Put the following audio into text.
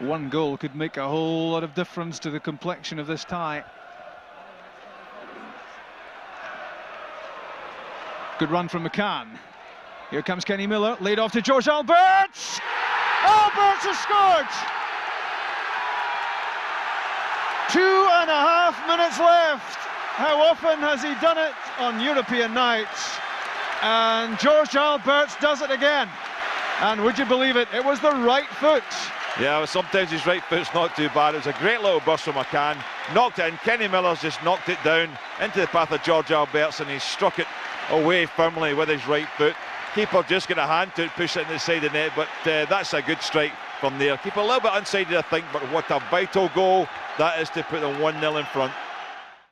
one goal could make a whole lot of difference to the complexion of this tie. Good run from McCann. Here comes Kenny Miller, laid off to Jorg Albertz. Albertz has scored! Two and a half minutes left. How often has he done it on European nights? And Jorg Albertz does it again. And would you believe it, it was the right foot. Yeah, sometimes his right foot's not too bad. It was a great little burst from McCann. Knocked it in. Kenny Miller's just knocked it down into the path of Jorg Albertz and he struck it away firmly with his right foot. Keeper just got a hand to it, push it in the side of the net, but uh, that's a good strike from there. Keep a little bit unsighted, I think, but what a vital goal that is to put them 1 0 in front.